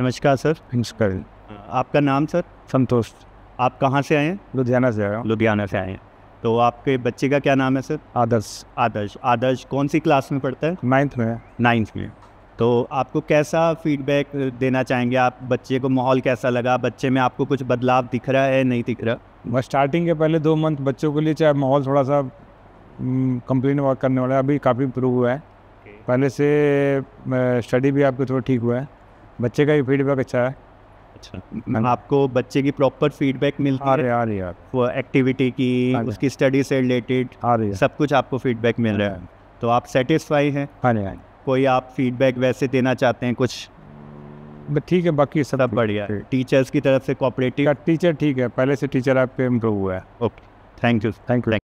नमस्कार सर। नमस्कार। आपका नाम सर? संतोष। आप कहाँ से आए हैं? लुधियाना से आया हूँ। लुधियाना से आए हैं। तो आपके बच्चे का क्या नाम है सर? आदर्श। आदर्श। आदर्श कौन सी क्लास में पढ़ता है? नाइन्थ में। नाइन्थ में। तो आपको कैसा फीडबैक देना चाहेंगे? आप बच्चे को माहौल कैसा लगा? बच्चे में आपको कुछ बदलाव दिख रहा है नहीं दिख रहा? स्टार्टिंग के पहले दो मंथ बच्चों के लिए चाहे माहौल थोड़ा सा कंप्लेन वर्क करने वाला है। अभी काफ़ी इम्प्रूव हुआ है। पहले से स्टडी भी आपको थोड़ा ठीक हुआ है। बच्चे का भी फीडबैक अच्छा है। अच्छा। आपको बच्चे की प्रॉपर फीडबैक मिलती आ है? रही है आ रही है। वो एक्टिविटी की हाँ उसकी स्टडी से रिलेटेड आ रही है सब कुछ आपको फीडबैक मिल रहा है। तो आप सेटिस्फाई हैं? हाँ जी हाँ जी। कोई आप फीडबैक वैसे देना चाहते हैं कुछ? ठीक है बाकी सब सब बढ़िया। टीचर्स की तरफ़ से कोऑपरेटिव टीचर ठीक है पहले से टीचर आपके इम्प्रूव हुआ है। Okay thank you thank you